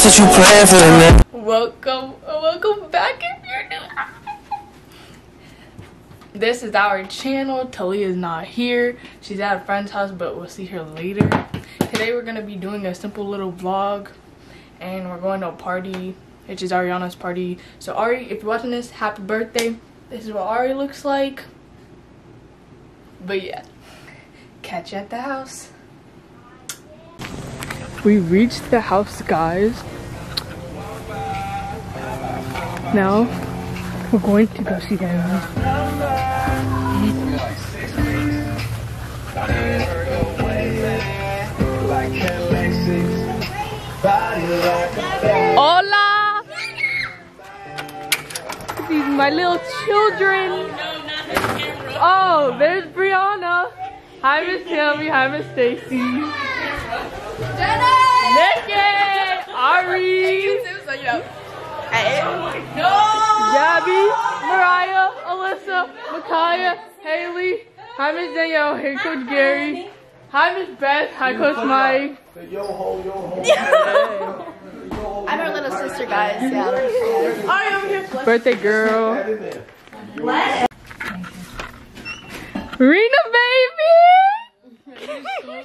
Trips that you plan for. Welcome, welcome back if you're new. This is our channel. Taleah is not here. She's at a friend's house, but we'll see her later. Today we're gonna be doing a simple little vlog, and we're going to a party, which is Ariana's party. So Ari, if you're watching this, happy birthday. This is what Ari looks like. But yeah, catch you at the house. We reached the house, guys. Now, we're going to go see them. Hola! These my little children. Oh, there's Brianna. Hi, Miss Tammy. Hi, Miss Stacy. Ari! Gabby, Mariah, Alyssa, Micaiah, Haley. Hi, Miss Danielle. Hey, Coach Gary. Hi, Miss Beth. Hi, Coach Mike. I'm her little sister, guys. Yeah. Birthday girl. What? Rena, baby!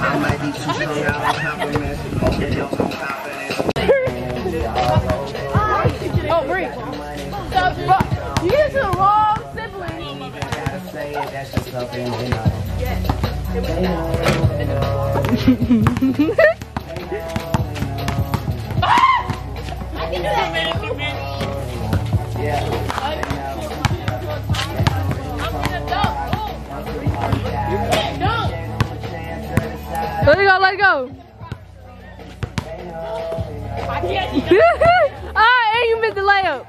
I might be too strung out on compliments. Get your own confidence. Oh, Bree. So, you get to the wrong sibling. Gotta say it, that's just something they know. Yeah. I can do that. Yeah. Let it go, let it go. ah, and you missed the layup.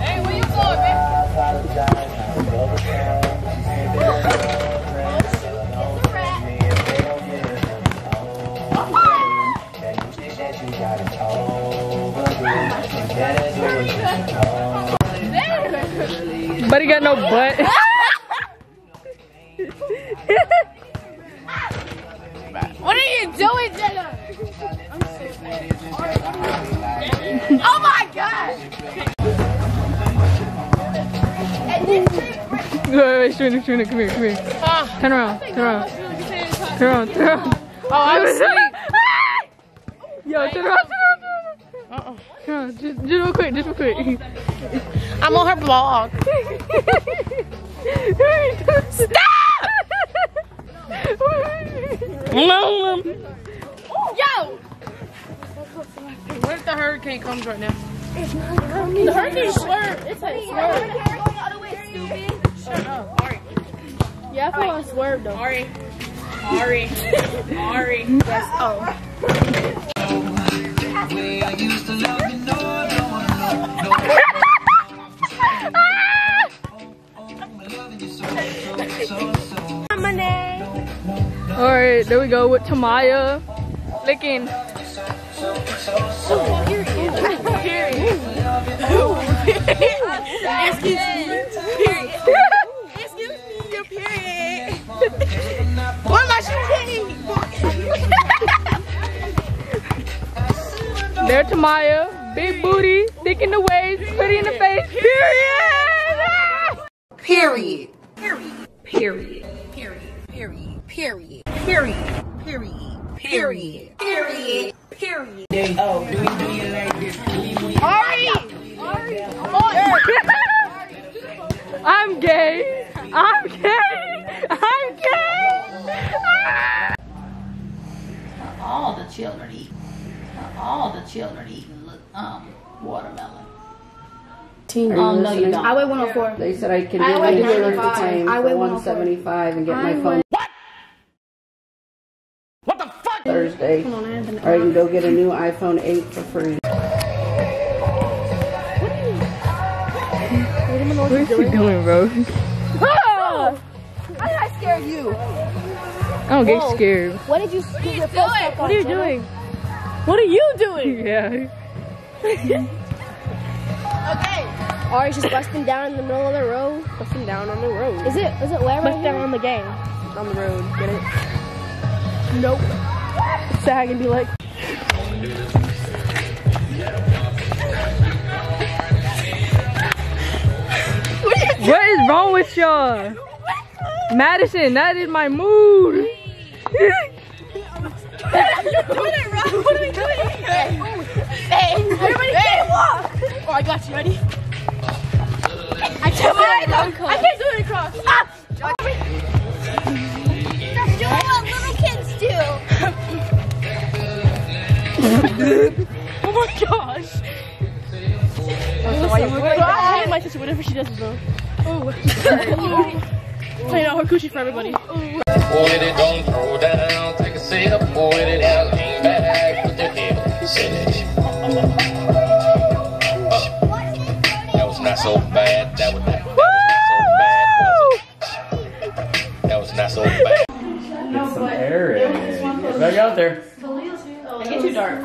Hey, where you going, man? But he got no butt. wait, wait, wait, Trina, Trina, come here, come here. Ah. Turn around, turn around. Turn around, turn around. Oh, I'm asleep. Yo, turn around, turn around, turn around. Turn around, just, just real quick, just real quick. I'm on her blog. Stop! Mom. Yo! What if the hurricane comes right now? The hurricane swerve. It's like swerve. I feel like swerve though. Ari. Ari. Ari. Yes. Oh. Alright, there we go with Tamaya licking. Excuse shooting? There Tamaya, big booty, thick in the waist, pretty in the face. Period! Period. Period. Period. Period. Period. Period. Period. Period. Period. Period. I'm gay. I'm gay. I'm gay. All the children eat. All the children eat um, watermelon. 115. Oh, no, you don't. I weigh 104. They said I can I do weigh the insurance 95. claim I for weigh 175 and get I my weigh- phone. What What the fuck? Thursday. Hold on, I haven't- Or I can go get a new iPhone 8 for free. What is she doing, bro? Oh! How did I scare you? I don't get scared. What did you do? Your doing? What are you doing? What are you doing? Yeah. Okay. Ari's just busting down in the middle of the road. Busting down on the road. Is it? Is it where? Busting down on the game. On the road. Get it? Nope. Sag and be like. What is wrong with y'all? Madison, that is my mood. Hey, everybody can't walk. Oh, I got you. Ready? I can't do it. I can't do it across. Ah! That's doing what little kids do. oh my gosh. I hate my sister, whatever she does. Oh, playing out her coochie for everybody. Pour it, don't throw down. Take a sip, pour it out, not so bad. That was not, that was not so bad. Was it? That was not so bad. Get some air in. Get back out there. Get too dark.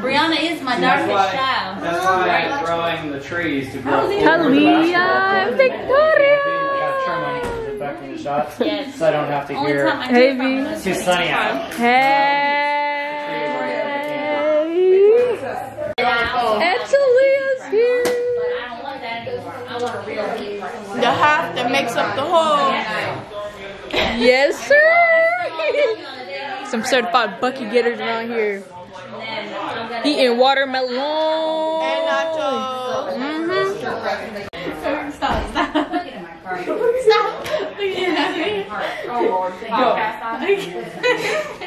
Brianna is my darkest child. That's why I'm growing oh, the trees to grow. Hallelujah, Victoria. Trim them because it's affecting the shots. Yes. So I don't have to Only hear. Hey, do It's too sunny out. Hey. Meat one. You have to mix up the whole. Yes, sir. Some certified bucket getters around here. Eating watermelon. And nachos. Mm-hmm. Stop, stop.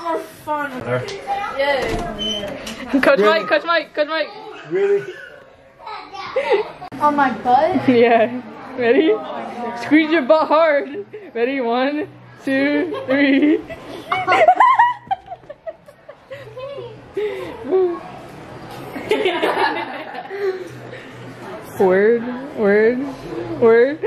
Podcast on. Coach Mike, Coach Mike, Coach Mike. Really? On my butt? Yeah. Ready? Squeeze your butt hard. Ready? One, two, three. word, word, word, word.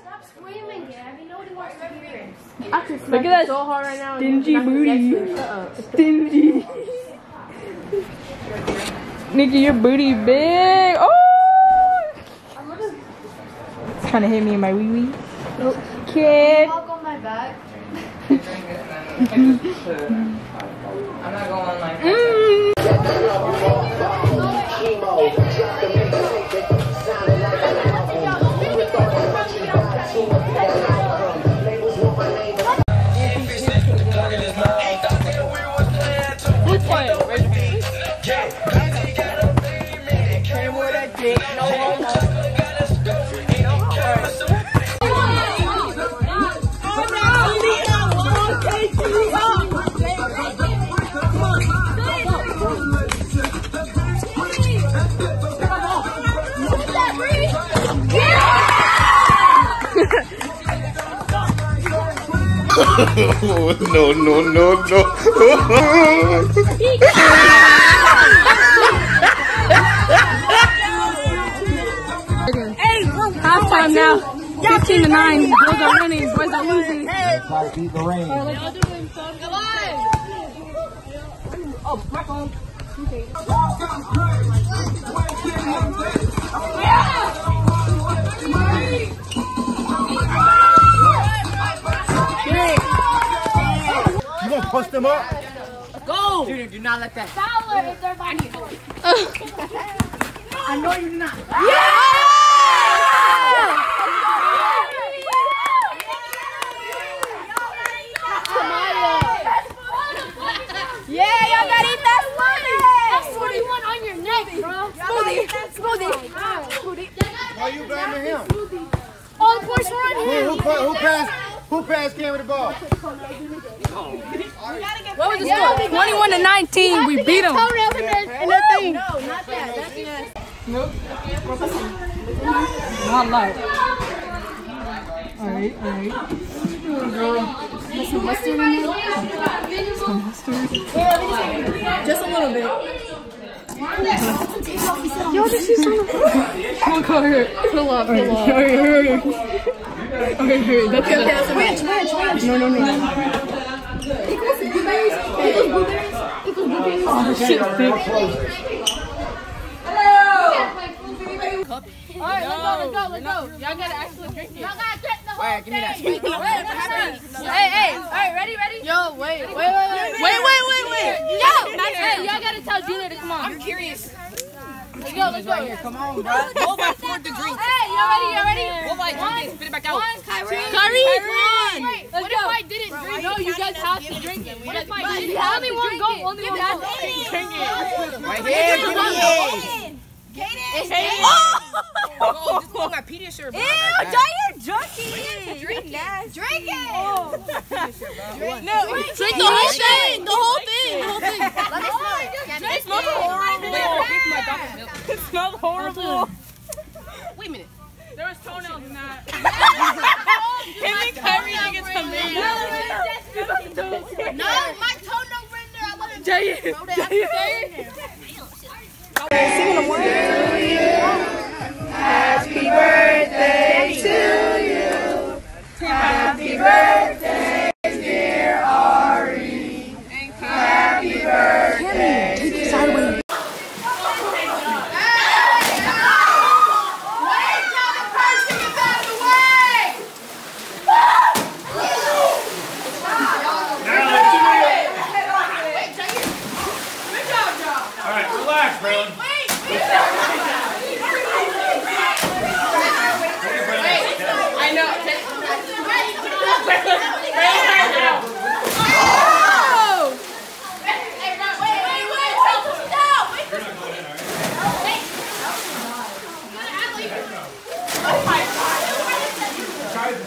Stop screaming, Gabby. Nobody wants to hear it. Look at that so hard right now. stingy booty. Uh-uh. Stingy. Nikki, your booty big. Oh! It's trying to hit me in my wee wee. Nope. Kid. Walk on my back. Mm. no, no, no, no. Halftime now. 15 to 9. Boys are winning. Boys are losing. Hey, beat the rain. Oh, You gonna bust them up? Go! Junior, do not let that. Fowler if they're by I know you're not. Yeah, y'all gotta eat that smoothie. That's 41 on your neck, bro. Smoothie. Smoothie. Why you blaming him? All the points were on Who, him. who, pa- who passed? Who passed Cameron the ball? What was the score? 21 to 19. We beat them. Toenails in their, in their thing. No, not that. That's Not live. Alright, alright. Just a little bit. Yo, this is on the Come on, Carter. Fill up, fill up. Hurry, hurry, hurry. Okay, hurry. That's okay, that's a match, match, match. No, no, no. Oh, shit, thick. Alright, let's go, let's go, let's go. Y'all gotta actually drink it. Y'all gotta drink the whole Wait, give me that. Hey, hey, alright, ready, ready? Yo, wait, wait, wait, wait. Wait, wait, wait, wait. Yo, hey, y'all gotta tell Junior to come on. I'm curious. Let's go, let's go. Come on, bro. Go by four the drink. Hey, y'all ready, y'all ready? Go by drink it. Spit it back out. One, Kyrie. Kyrie, come on. Wait, what if I didn't drink it? No, you guys have to drink it. What if I didn't? Only one go, only one go. Drink it. Right here. Give me it. Oh, just put my Pediasure. Ew, Giant junkie. Drink that. Drink it. No, drink the whole thing. The whole thing. The whole thing. Let me smell it. It smells horrible. It smells horrible. Wait a minute. There was toenails in that. Him and Kyrie think it's amazing. No, my toenails were in there. I wasn't Giant. All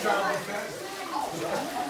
trying to.